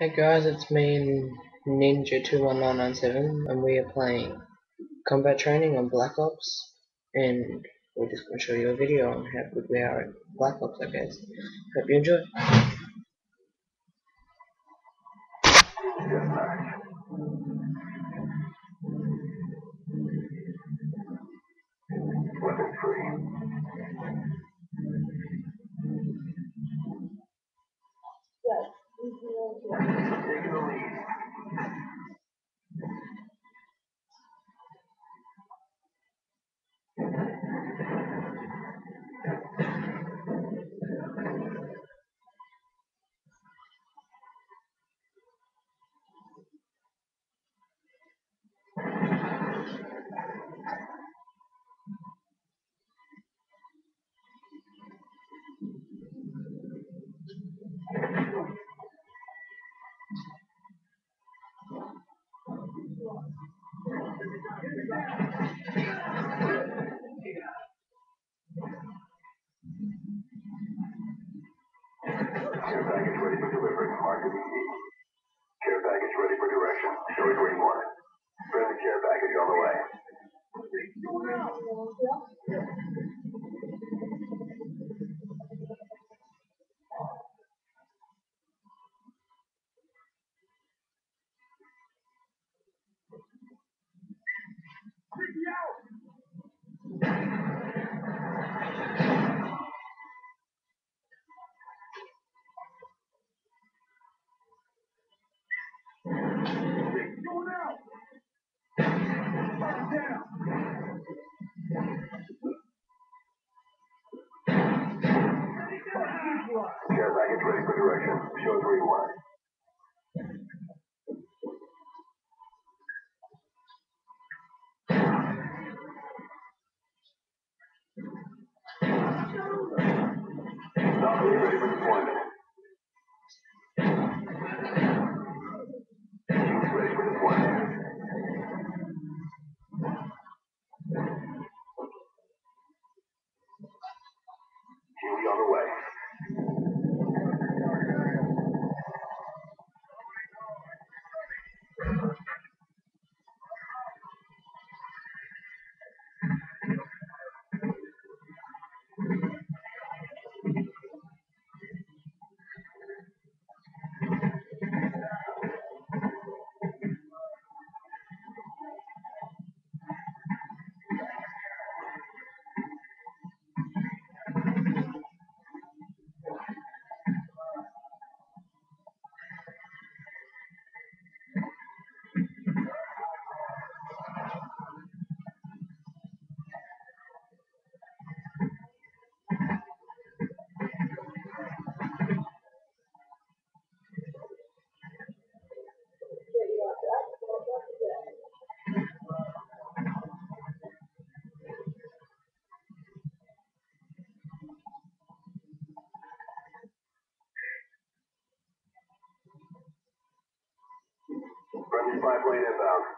Hey guys, it's me and Ninja21997 and we are playing combat training on Black Ops and we're just going to show you a video on how good we are at Black Ops I guess. Hope you enjoy. Yeah. 45 lane inbound.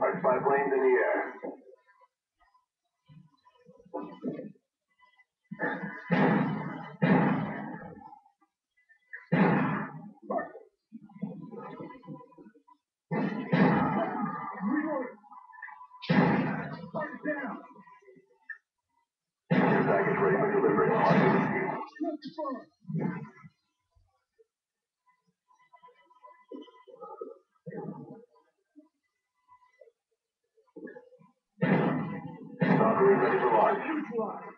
Hard five lanes in the air. are.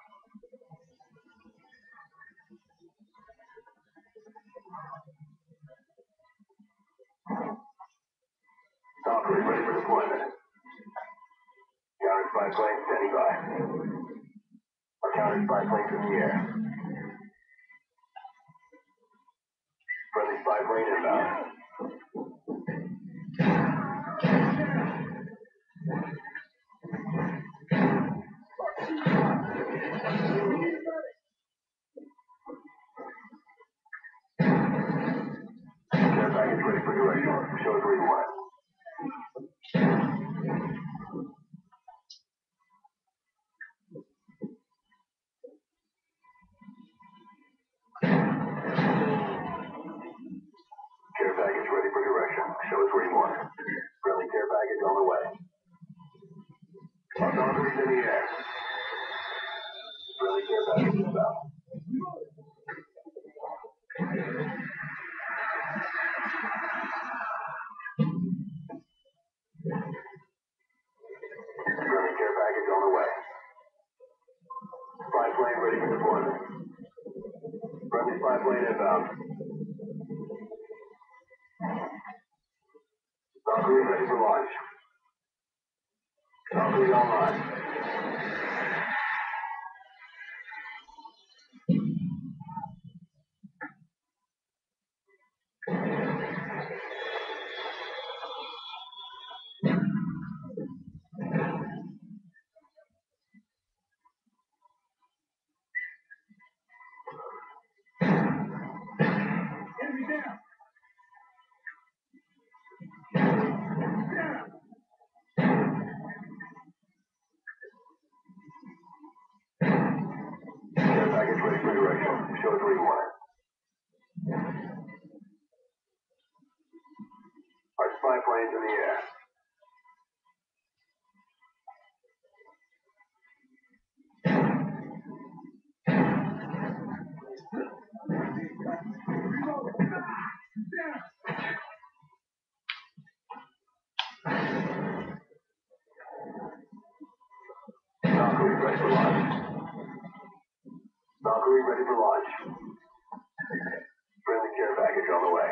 Valkyrie ready for deployment. Counter spy plane standing by. Our counter spy plane's in the air. Friendly spy plane inbound. Care package ready for direction. Show us where you want it. Care package ready for want it. Friendly care package on the way. Valkyrie's in the air. Friendly care package inbound. Friendly care package on the way. Spy plane ready for deployment. Friendly spy plane inbound. Our spy plane's in the air. Valkyrie ready for launch. Valkyrie ready for launch. Friendly care package on the way.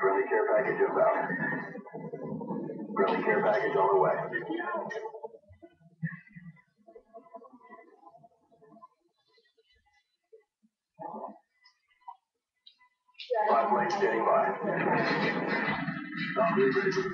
Friendly care package inbound. Friendly care package on the way. Spy plane standing by. Valkyrie ready for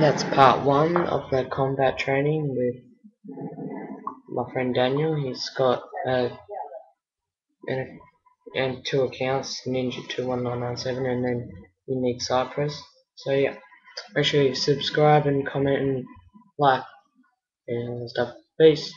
that's part one of the combat training with my friend Daniel. He's got and, and two accounts, Ninja two one nine nine seven, and then Unique Cypress. So yeah, make sure you subscribe and comment and like and stuff. Peace.